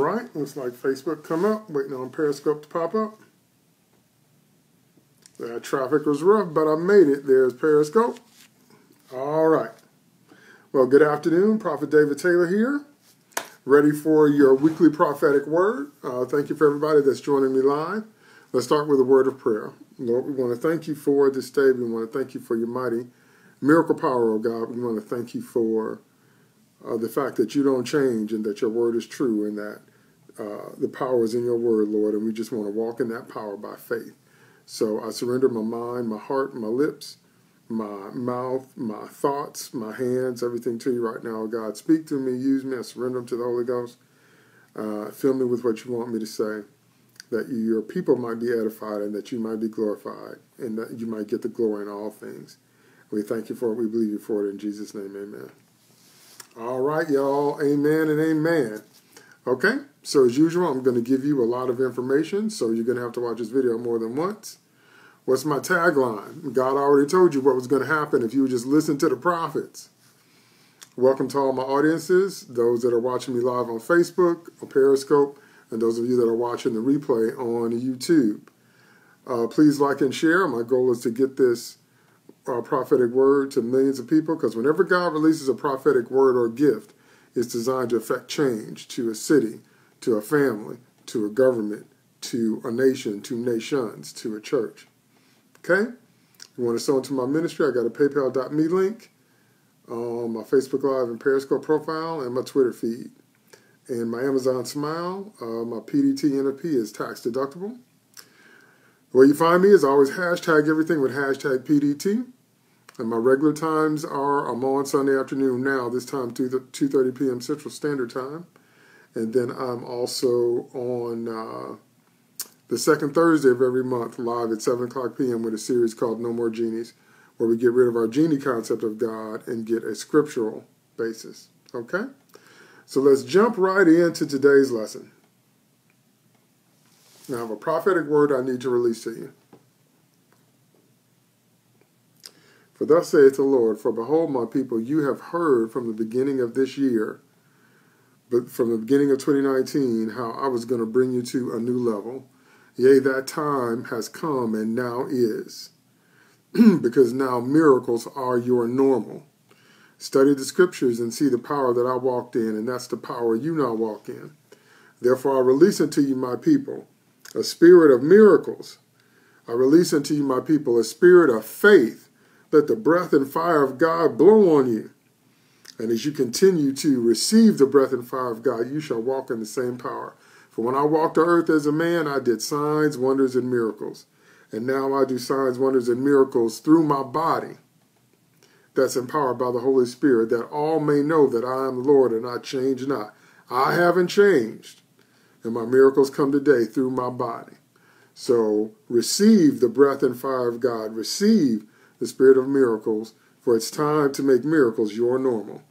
right, looks like Facebook come up, waiting on Periscope to pop up. That traffic was rough, but I made it. There's Periscope. All right. Well, good afternoon. Prophet David Taylor here, ready for your weekly prophetic word. Uh, thank you for everybody that's joining me live. Let's start with a word of prayer. Lord, we want to thank you for this day. We want to thank you for your mighty miracle power, oh God. We want to thank you for uh, the fact that you don't change and that your word is true and that uh, the power is in your word, Lord, and we just want to walk in that power by faith. So I surrender my mind, my heart, my lips, my mouth, my thoughts, my hands, everything to you right now, God. Speak to me, use me, I surrender them to the Holy Ghost. Uh, fill me with what you want me to say, that your people might be edified and that you might be glorified and that you might get the glory in all things. We thank you for it. We believe you for it. In Jesus' name, amen. All right, y'all. Amen and amen. Okay, so as usual, I'm going to give you a lot of information, so you're going to have to watch this video more than once. What's my tagline? God already told you what was going to happen if you would just listen to the prophets. Welcome to all my audiences, those that are watching me live on Facebook, on Periscope, and those of you that are watching the replay on YouTube. Uh, please like and share. My goal is to get this uh, prophetic word to millions of people because whenever God releases a prophetic word or gift, it's designed to affect change to a city, to a family, to a government, to a nation, to nations, to a church. Okay? You want to sow into my ministry? I got a paypal.me link, um, my Facebook Live and Periscope profile, and my Twitter feed. And my Amazon Smile, uh, my PDT NFP is tax deductible. Where you find me is always hashtag everything with hashtag PDT. And my regular times are I'm on Sunday afternoon now, this time two 2.30 p.m. Central Standard Time. And then I'm also on uh, the second Thursday of every month live at 7 o'clock p.m. with a series called No More Genies, where we get rid of our genie concept of God and get a scriptural basis. Okay? So let's jump right into today's lesson. Now, I have a prophetic word I need to release to you. For thus saith the Lord, For behold, my people, you have heard from the beginning of this year, but from the beginning of 2019, how I was going to bring you to a new level. Yea, that time has come and now is, because now miracles are your normal. Study the scriptures and see the power that I walked in, and that's the power you now walk in. Therefore, I release unto you, my people, a spirit of miracles. I release unto you, my people, a spirit of faith. Let the breath and fire of God blow on you. And as you continue to receive the breath and fire of God, you shall walk in the same power. For when I walked the earth as a man, I did signs, wonders, and miracles. And now I do signs, wonders, and miracles through my body that's empowered by the Holy Spirit, that all may know that I am the Lord and I change not. I haven't changed and my miracles come today through my body. So receive the breath and fire of God. Receive the spirit of miracles, for it's time to make miracles your normal,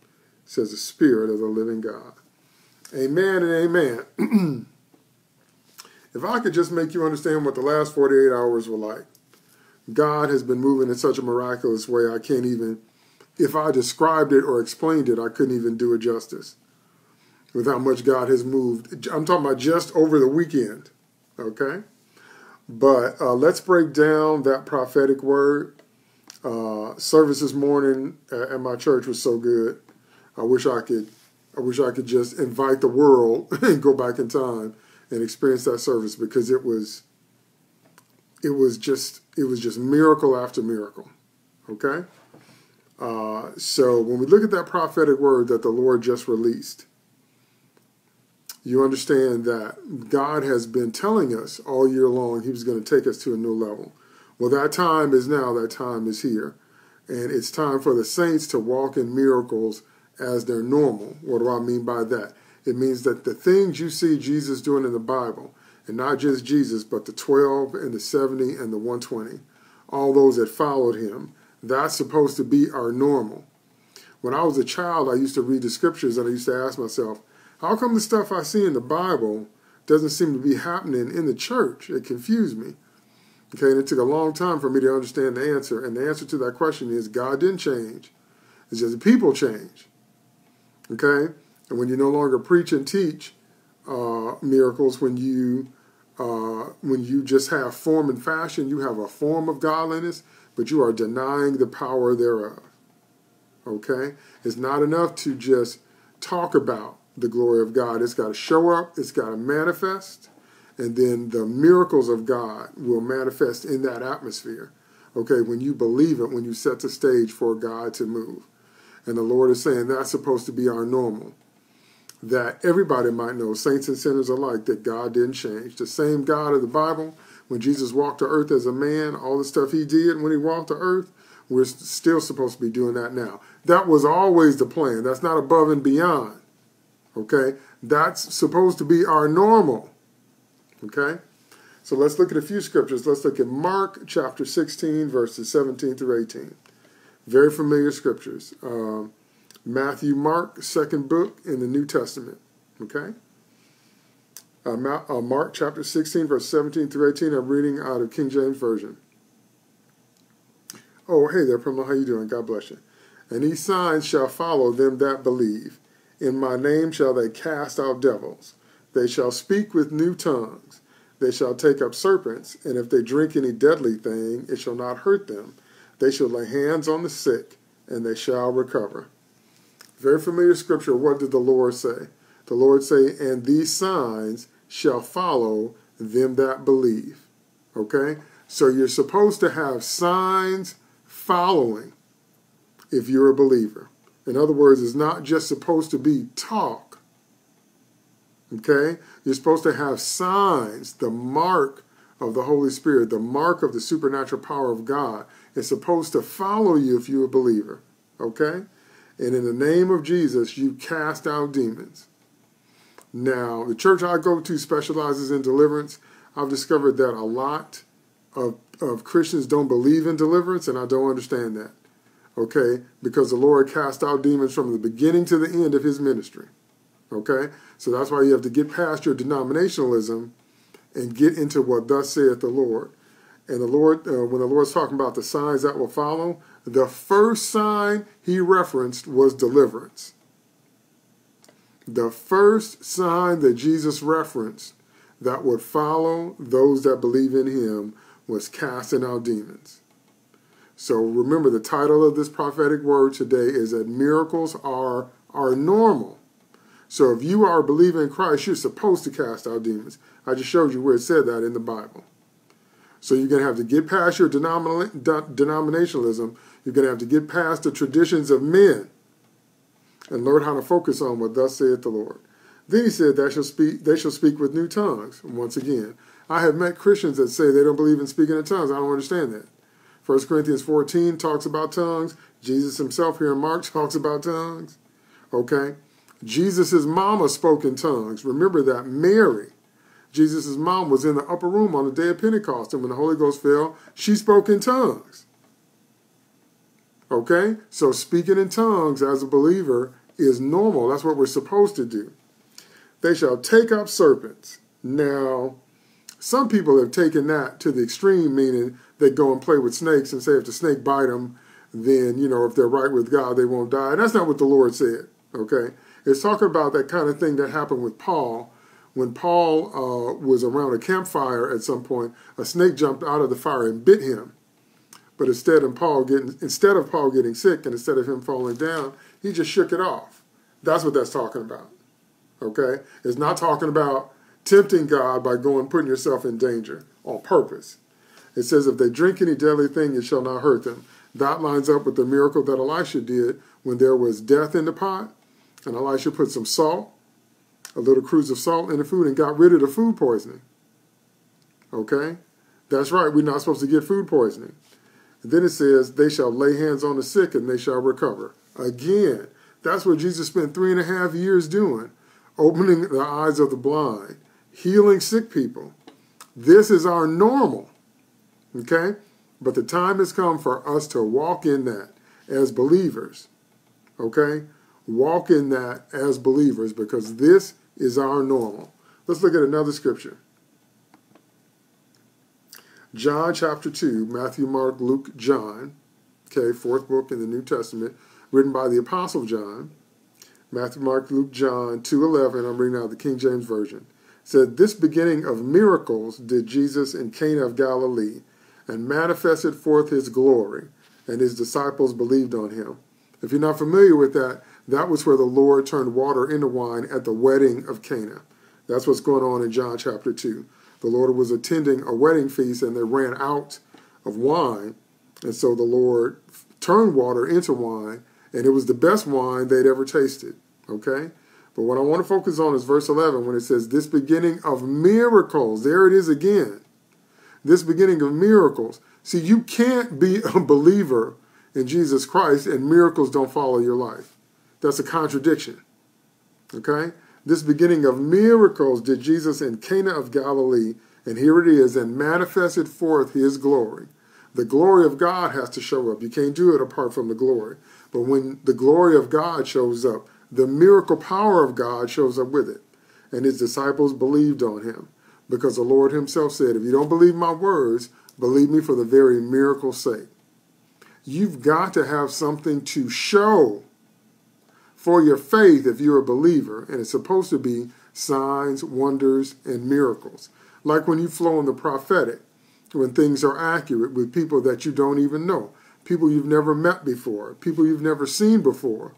says the Spirit of the living God. Amen and amen. if I could just make you understand what the last 48 hours were like, God has been moving in such a miraculous way, I can't even, if I described it or explained it, I couldn't even do it justice with how much God has moved. I'm talking about just over the weekend, okay? But uh, let's break down that prophetic word. Uh, service this morning at my church was so good. I wish I could. I wish I could just invite the world and go back in time and experience that service because it was. It was just. It was just miracle after miracle. Okay. Uh, so when we look at that prophetic word that the Lord just released, you understand that God has been telling us all year long he was going to take us to a new level. Well, that time is now, that time is here. And it's time for the saints to walk in miracles as their normal. What do I mean by that? It means that the things you see Jesus doing in the Bible, and not just Jesus, but the 12 and the 70 and the 120, all those that followed him, that's supposed to be our normal. When I was a child, I used to read the scriptures and I used to ask myself, how come the stuff I see in the Bible doesn't seem to be happening in the church? It confused me. Okay, and it took a long time for me to understand the answer. And the answer to that question is God didn't change. It's just the people change. Okay? And when you no longer preach and teach uh, miracles when you uh, when you just have form and fashion. You have a form of godliness, but you are denying the power thereof. Okay, it's not enough to just talk about the glory of God. It's got to show up. It's got to manifest, and then the miracles of God will manifest in that atmosphere. Okay, when you believe it, when you set the stage for God to move. And the Lord is saying that's supposed to be our normal. That everybody might know, saints and sinners alike, that God didn't change. The same God of the Bible, when Jesus walked to earth as a man, all the stuff he did when he walked to earth, we're still supposed to be doing that now. That was always the plan. That's not above and beyond. Okay? That's supposed to be our normal. Okay? So let's look at a few scriptures. Let's look at Mark chapter 16, verses 17 through 18. Very familiar scriptures. Um, Matthew, Mark, second book in the New Testament. Okay? Uh, uh, Mark chapter 16, verse 17 through 18. I'm reading out of King James Version. Oh, hey there, Primla. How you doing? God bless you. And these signs shall follow them that believe. In my name shall they cast out devils. They shall speak with new tongues. They shall take up serpents, and if they drink any deadly thing, it shall not hurt them. They shall lay hands on the sick, and they shall recover. Very familiar scripture. What did the Lord say? The Lord say, and these signs shall follow them that believe. Okay? So you're supposed to have signs following if you're a believer. In other words, it's not just supposed to be talk Okay? You're supposed to have signs, the mark of the Holy Spirit, the mark of the supernatural power of God is supposed to follow you if you're a believer. Okay? And in the name of Jesus, you cast out demons. Now, the church I go to specializes in deliverance. I've discovered that a lot of, of Christians don't believe in deliverance, and I don't understand that. Okay? Because the Lord cast out demons from the beginning to the end of his ministry. Okay? So that's why you have to get past your denominationalism and get into what thus saith the Lord. And the Lord, uh, when the Lord's talking about the signs that will follow, the first sign he referenced was deliverance. The first sign that Jesus referenced that would follow those that believe in him was casting out demons. So remember, the title of this prophetic word today is that miracles are, are normal. So if you are a believer in Christ, you're supposed to cast out demons. I just showed you where it said that in the Bible. So you're going to have to get past your denominationalism. You're going to have to get past the traditions of men and learn how to focus on what thus saith the Lord. Then he said, they shall speak, they shall speak with new tongues. Once again, I have met Christians that say they don't believe in speaking in tongues. I don't understand that. 1 Corinthians 14 talks about tongues. Jesus himself here in Mark talks about tongues. Okay? Jesus' mama spoke in tongues. Remember that Mary, Jesus' mom, was in the upper room on the day of Pentecost, and when the Holy Ghost fell, she spoke in tongues. Okay? So speaking in tongues as a believer is normal. That's what we're supposed to do. They shall take up serpents. Now, some people have taken that to the extreme, meaning they go and play with snakes and say if the snake bite them, then, you know, if they're right with God, they won't die. And that's not what the Lord said. Okay? It's talking about that kind of thing that happened with Paul. When Paul uh, was around a campfire at some point, a snake jumped out of the fire and bit him. But instead of Paul getting instead of Paul getting sick and instead of him falling down, he just shook it off. That's what that's talking about. Okay? It's not talking about tempting God by going putting yourself in danger on purpose. It says, if they drink any deadly thing, it shall not hurt them. That lines up with the miracle that Elisha did when there was death in the pot and Elisha put some salt, a little cruse of salt in the food and got rid of the food poisoning. Okay? That's right, we're not supposed to get food poisoning. And then it says, they shall lay hands on the sick and they shall recover. Again, that's what Jesus spent three and a half years doing, opening the eyes of the blind, healing sick people. This is our normal. Okay? But the time has come for us to walk in that as believers. Okay? Walk in that as believers because this is our normal. Let's look at another scripture. John chapter 2, Matthew, Mark, Luke, John, okay, fourth book in the New Testament, written by the Apostle John. Matthew, Mark, Luke, John 2.11, I'm reading out the King James Version, said, This beginning of miracles did Jesus in Cana of Galilee, and manifested forth his glory, and his disciples believed on him. If you're not familiar with that, that was where the Lord turned water into wine at the wedding of Cana. That's what's going on in John chapter 2. The Lord was attending a wedding feast and they ran out of wine. And so the Lord turned water into wine, and it was the best wine they'd ever tasted. Okay? But what I want to focus on is verse 11 when it says, This beginning of miracles. There it is again. This beginning of miracles. See, you can't be a believer in Jesus Christ and miracles don't follow your life. That's a contradiction. Okay? This beginning of miracles did Jesus in Cana of Galilee, and here it is, and manifested forth his glory. The glory of God has to show up. You can't do it apart from the glory. But when the glory of God shows up, the miracle power of God shows up with it. And his disciples believed on him because the Lord himself said, If you don't believe my words, believe me for the very miracle's sake. You've got to have something to show for your faith if you're a believer, and it's supposed to be signs, wonders, and miracles. Like when you flow in the prophetic, when things are accurate with people that you don't even know, people you've never met before, people you've never seen before.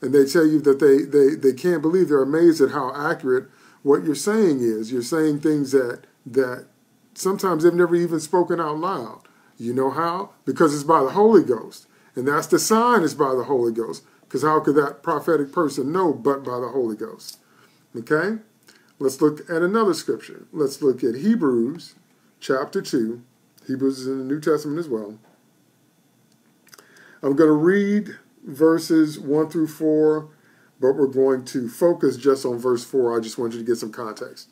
And they tell you that they, they, they can't believe, they're amazed at how accurate what you're saying is. You're saying things that, that sometimes they've never even spoken out loud. You know how? Because it's by the Holy Ghost. And that's the sign it's by the Holy Ghost. Because how could that prophetic person know but by the Holy Ghost? Okay? Let's look at another scripture. Let's look at Hebrews chapter 2. Hebrews is in the New Testament as well. I'm going to read verses 1 through 4, but we're going to focus just on verse 4. I just want you to get some context.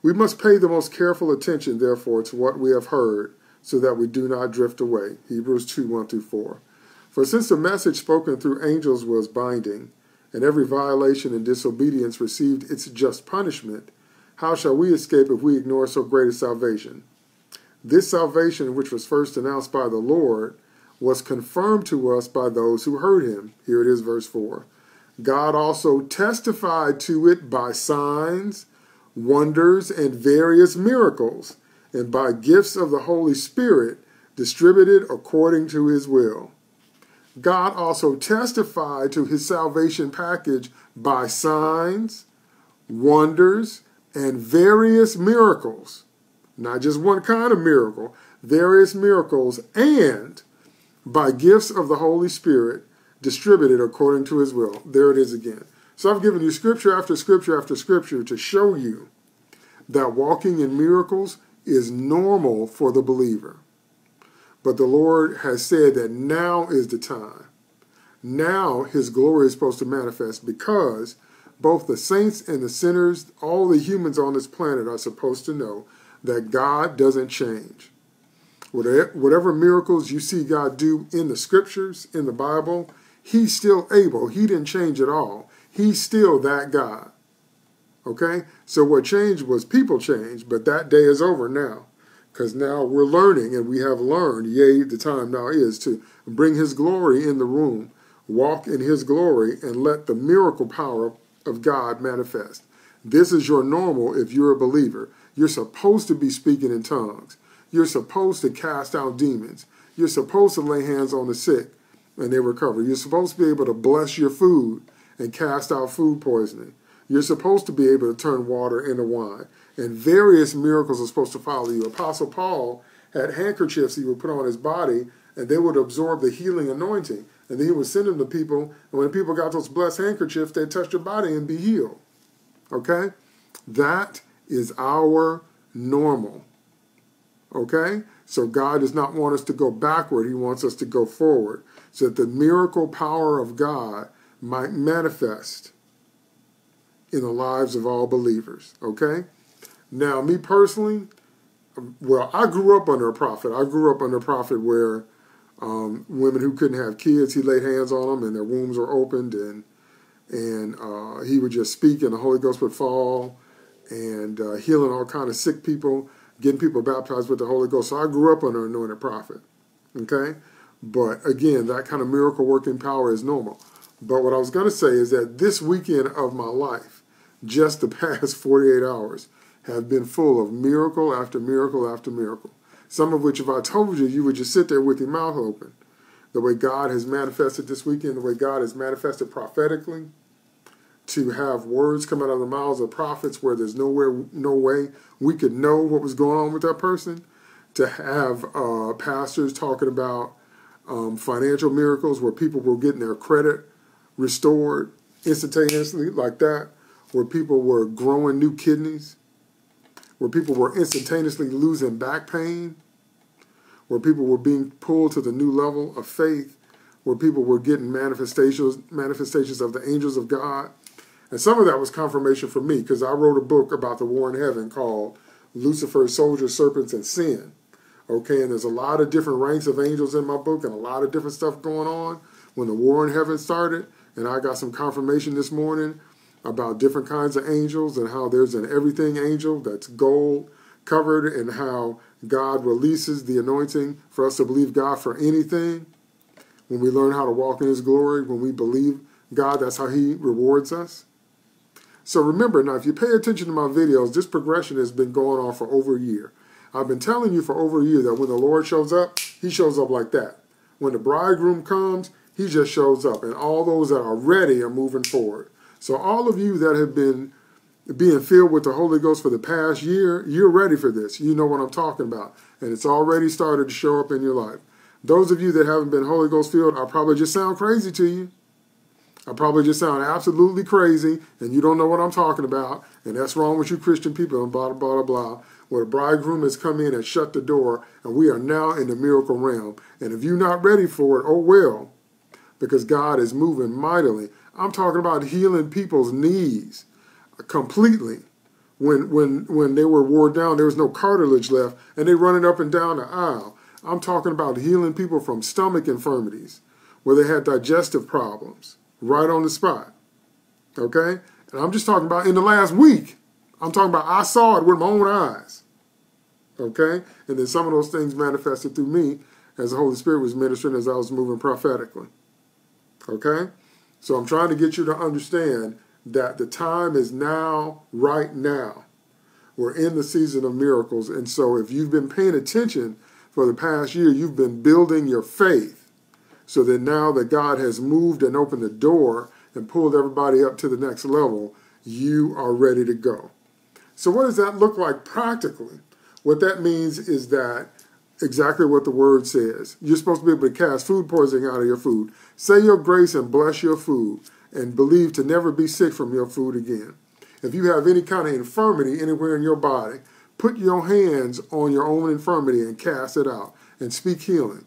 We must pay the most careful attention, therefore, to what we have heard, so that we do not drift away. Hebrews 2 1 through 4. For since the message spoken through angels was binding, and every violation and disobedience received its just punishment, how shall we escape if we ignore so great a salvation? This salvation, which was first announced by the Lord, was confirmed to us by those who heard him. Here it is, verse 4. God also testified to it by signs, wonders, and various miracles, and by gifts of the Holy Spirit distributed according to his will. God also testified to his salvation package by signs, wonders, and various miracles. Not just one kind of miracle, various miracles, and by gifts of the Holy Spirit distributed according to his will. There it is again. So I've given you scripture after scripture after scripture to show you that walking in miracles is normal for the believer. But the Lord has said that now is the time. Now his glory is supposed to manifest because both the saints and the sinners, all the humans on this planet are supposed to know that God doesn't change. Whatever miracles you see God do in the scriptures, in the Bible, he's still able. He didn't change at all. He's still that God. Okay? So what changed was people changed, but that day is over now. Because now we're learning and we have learned, yea, the time now is to bring his glory in the room, walk in his glory, and let the miracle power of God manifest. This is your normal if you're a believer. You're supposed to be speaking in tongues. You're supposed to cast out demons. You're supposed to lay hands on the sick and they recover. You're supposed to be able to bless your food and cast out food poisoning. You're supposed to be able to turn water into wine and various miracles are supposed to follow you. Apostle Paul had handkerchiefs he would put on his body, and they would absorb the healing anointing. And then he would send them to people, and when people got those blessed handkerchiefs, they'd touch their body and be healed. Okay? That is our normal. Okay? So God does not want us to go backward, He wants us to go forward so that the miracle power of God might manifest in the lives of all believers. Okay? Now, me personally, well, I grew up under a prophet. I grew up under a prophet where um, women who couldn't have kids, he laid hands on them and their wombs were opened, and and uh, he would just speak, and the Holy Ghost would fall, and uh, healing all kind of sick people, getting people baptized with the Holy Ghost. So I grew up under an anointed prophet. Okay, but again, that kind of miracle working power is normal. But what I was going to say is that this weekend of my life, just the past 48 hours, have been full of miracle after miracle after miracle. Some of which, if I told you, you would just sit there with your mouth open. The way God has manifested this weekend, the way God has manifested prophetically, to have words come out of the mouths of prophets where there's nowhere, no way we could know what was going on with that person. To have uh, pastors talking about um, financial miracles where people were getting their credit restored instantaneously, like that, where people were growing new kidneys, where people were instantaneously losing back pain, where people were being pulled to the new level of faith, where people were getting manifestations manifestations of the angels of God. And some of that was confirmation for me because I wrote a book about the war in heaven called Lucifer, Soldiers, Serpents, and Sin. Okay, and there's a lot of different ranks of angels in my book and a lot of different stuff going on when the war in heaven started. And I got some confirmation this morning about different kinds of angels and how there's an everything angel that's gold covered and how God releases the anointing for us to believe God for anything. When we learn how to walk in his glory, when we believe God, that's how he rewards us. So remember, now if you pay attention to my videos, this progression has been going on for over a year. I've been telling you for over a year that when the Lord shows up, he shows up like that. When the bridegroom comes, he just shows up. And all those that are ready are moving forward. So all of you that have been being filled with the Holy Ghost for the past year, you're ready for this. You know what I'm talking about. And it's already started to show up in your life. Those of you that haven't been Holy Ghost filled, I probably just sound crazy to you. I probably just sound absolutely crazy, and you don't know what I'm talking about, and that's wrong with you Christian people, and blah, blah, blah, blah. Where the bridegroom has come in and shut the door, and we are now in the miracle realm. And if you're not ready for it, oh well, because God is moving mightily. I'm talking about healing people's knees completely. When, when, when they were wore down, there was no cartilage left, and they running up and down the aisle. I'm talking about healing people from stomach infirmities, where they had digestive problems, right on the spot. Okay? And I'm just talking about in the last week. I'm talking about I saw it with my own eyes. Okay? And then some of those things manifested through me as the Holy Spirit was ministering as I was moving prophetically. Okay? So I'm trying to get you to understand that the time is now, right now. We're in the season of miracles. And so if you've been paying attention for the past year, you've been building your faith so that now that God has moved and opened the door and pulled everybody up to the next level, you are ready to go. So what does that look like practically? What that means is that exactly what the word says. You're supposed to be able to cast food poisoning out of your food. Say your grace and bless your food and believe to never be sick from your food again. If you have any kind of infirmity anywhere in your body, put your hands on your own infirmity and cast it out and speak healing.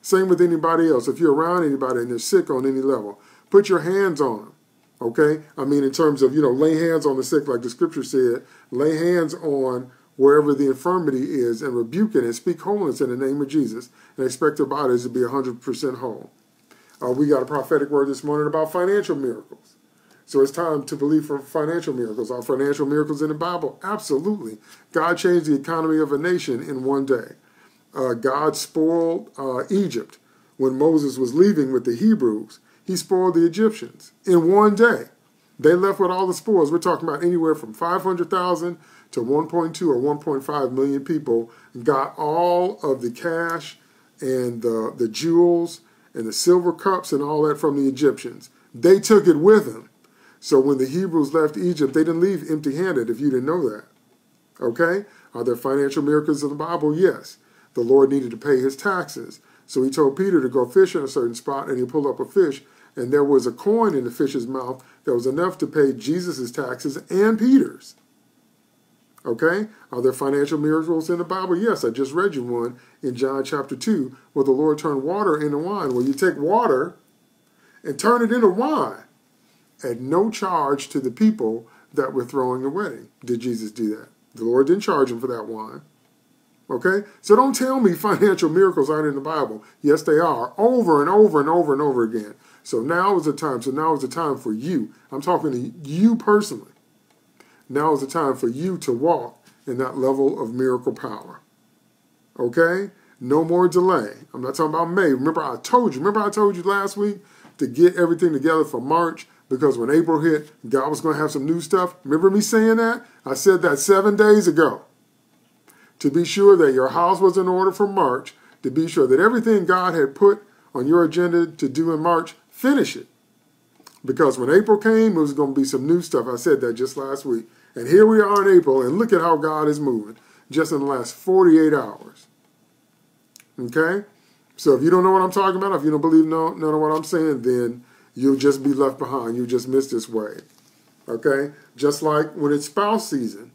Same with anybody else. If you're around anybody and they're sick on any level, put your hands on them. Okay? I mean, in terms of, you know, lay hands on the sick, like the scripture said, lay hands on wherever the infirmity is and rebuke it and speak wholeness in the name of Jesus and expect their bodies to be 100% whole. Uh, we got a prophetic word this morning about financial miracles. So it's time to believe for financial miracles. Are financial miracles in the Bible? Absolutely. God changed the economy of a nation in one day. Uh, God spoiled uh, Egypt when Moses was leaving with the Hebrews. He spoiled the Egyptians in one day. They left with all the spoils. We're talking about anywhere from 500,000 to 1.2 or 1.5 million people got all of the cash and the, the jewels and the silver cups and all that from the Egyptians. They took it with them. So when the Hebrews left Egypt, they didn't leave empty handed if you didn't know that. Okay? Are there financial miracles in the Bible? Yes. The Lord needed to pay his taxes. So he told Peter to go fish in a certain spot, and he pulled up a fish, and there was a coin in the fish's mouth that was enough to pay Jesus' taxes and Peter's. Okay? Are there financial miracles in the Bible? Yes, I just read you one in John chapter 2 where the Lord turned water into wine. Where you take water and turn it into wine at no charge to the people that were throwing the wedding. Did Jesus do that? The Lord didn't charge him for that wine. Okay? So don't tell me financial miracles aren't in the Bible. Yes, they are. Over and over and over and over again. So now is the time. So now is the time for you. I'm talking to you personally now is the time for you to walk in that level of miracle power. Okay? No more delay. I'm not talking about May. Remember I told you, remember I told you last week to get everything together for March because when April hit, God was going to have some new stuff. Remember me saying that? I said that seven days ago. To be sure that your house was in order for March, to be sure that everything God had put on your agenda to do in March, finish it. Because when April came, it was going to be some new stuff. I said that just last week. And here we are in April, and look at how God is moving just in the last 48 hours. Okay? So if you don't know what I'm talking about, if you don't believe no, none of what I'm saying, then you'll just be left behind. You just miss this way. Okay? Just like when it's spouse season.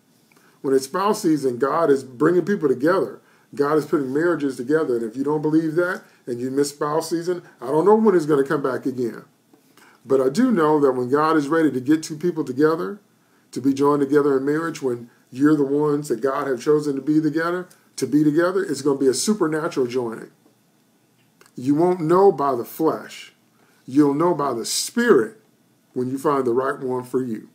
When it's spouse season, God is bringing people together. God is putting marriages together. And if you don't believe that and you miss spouse season, I don't know when it's going to come back again. But I do know that when God is ready to get two people together, to be joined together in marriage, when you're the ones that God have chosen to be together, to be together, it's going to be a supernatural joining. You won't know by the flesh. You'll know by the spirit when you find the right one for you.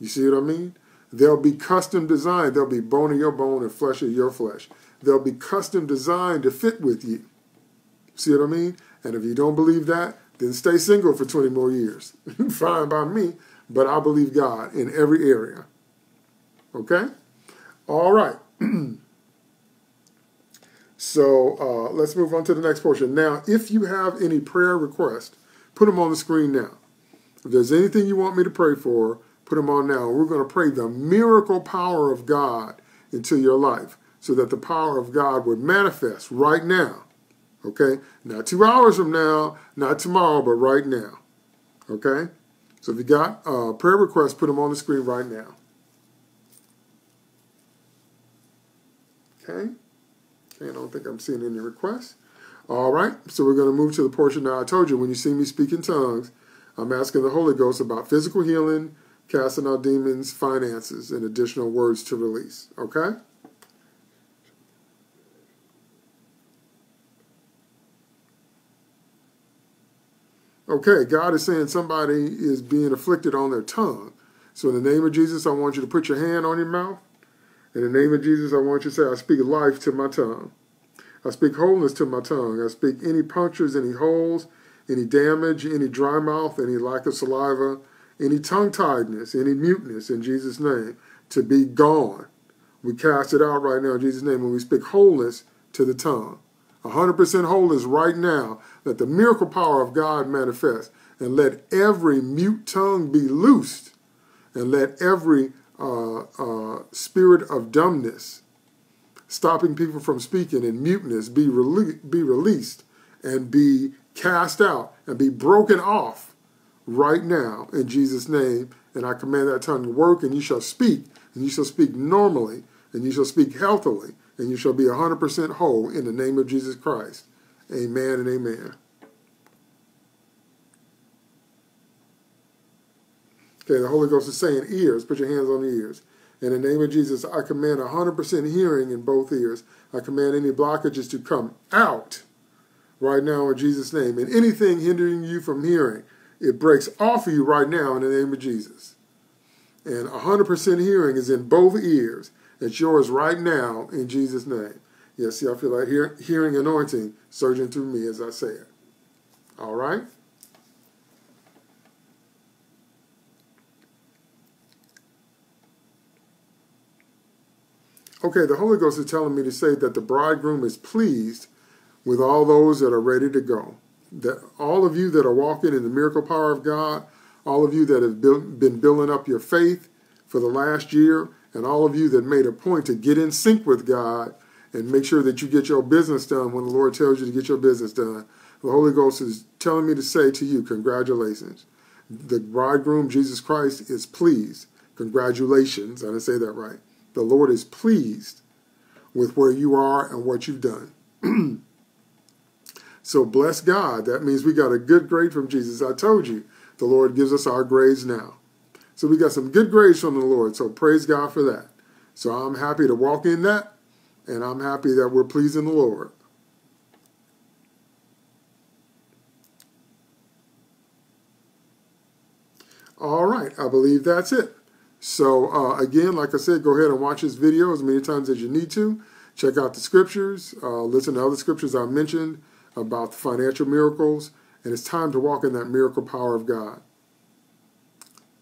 You see what I mean? They'll be custom designed. They'll be bone of your bone and flesh of your flesh. They'll be custom designed to fit with you. See what I mean? And if you don't believe that, then stay single for 20 more years. Fine by me, but I believe God in every area. Okay? All right. so uh, let's move on to the next portion. Now, if you have any prayer requests, put them on the screen now. If there's anything you want me to pray for, put them on now. We're going to pray the miracle power of God into your life so that the power of God would manifest right now. Okay? Not two hours from now, not tomorrow, but right now. Okay? So if you got prayer requests, put them on the screen right now. Okay? okay? I don't think I'm seeing any requests. All right, so we're going to move to the portion now. I told you when you see me speak in tongues, I'm asking the Holy Ghost about physical healing, casting out demons, finances, and additional words to release. Okay? Okay, God is saying somebody is being afflicted on their tongue. So in the name of Jesus, I want you to put your hand on your mouth. In the name of Jesus, I want you to say, I speak life to my tongue. I speak wholeness to my tongue. I speak any punctures, any holes, any damage, any dry mouth, any lack of saliva, any tongue tiedness, any muteness in Jesus' name to be gone. We cast it out right now in Jesus' name when we speak wholeness to the tongue. 100% wholeness right now. Let the miracle power of God manifest. And let every mute tongue be loosed. And let every uh, uh, spirit of dumbness, stopping people from speaking, and muteness be, rele be released and be cast out and be broken off right now in Jesus' name. And I command that tongue to work, and you shall speak, and you shall speak normally, and you shall speak healthily and you shall be 100% whole in the name of Jesus Christ. Amen and amen. Okay, the Holy Ghost is saying ears. Put your hands on the ears. In the name of Jesus, I command 100% hearing in both ears. I command any blockages to come out right now in Jesus' name. And anything hindering you from hearing, it breaks off of you right now in the name of Jesus. And 100% hearing is in both ears. It's yours right now in Jesus' name. Yes, see, I feel like hear, hearing anointing surging through me as I say it. All right? Okay, the Holy Ghost is telling me to say that the bridegroom is pleased with all those that are ready to go. That all of you that are walking in the miracle power of God, all of you that have been building up your faith for the last year, and all of you that made a point to get in sync with God and make sure that you get your business done when the Lord tells you to get your business done. The Holy Ghost is telling me to say to you, congratulations. The bridegroom, Jesus Christ, is pleased. Congratulations. I didn't say that right. The Lord is pleased with where you are and what you've done. so bless God. That means we got a good grade from Jesus. I told you, the Lord gives us our grades now. So we got some good grace from the Lord. So praise God for that. So I'm happy to walk in that, and I'm happy that we're pleasing the Lord. All right, I believe that's it. So uh, again, like I said, go ahead and watch this video as many times as you need to. Check out the scriptures. Uh, listen to other scriptures I mentioned about the financial miracles And it's time to walk in that miracle power of God.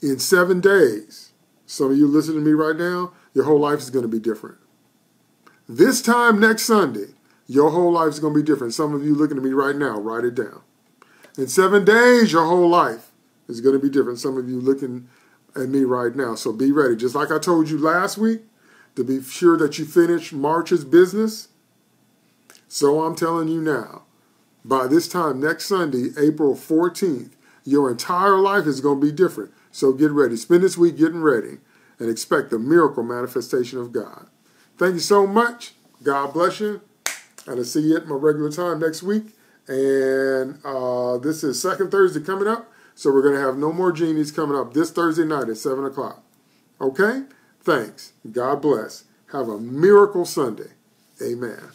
In seven days, some of you listening to me right now, your whole life is going to be different. This time next Sunday, your whole life is going to be different. Some of you looking at me right now, write it down. In seven days, your whole life is going to be different. Some of you looking at me right now. So be ready. Just like I told you last week, to be sure that you finish March's business. So I'm telling you now, by this time next Sunday, April 14th, your entire life is going to be different. So get ready. Spend this week getting ready and expect the miracle manifestation of God. Thank you so much. God bless you. And I'll see you at my regular time next week. And uh, this is second Thursday coming up. So we're going to have no more genies coming up this Thursday night at 7 o'clock. Okay? Thanks. God bless. Have a miracle Sunday. Amen.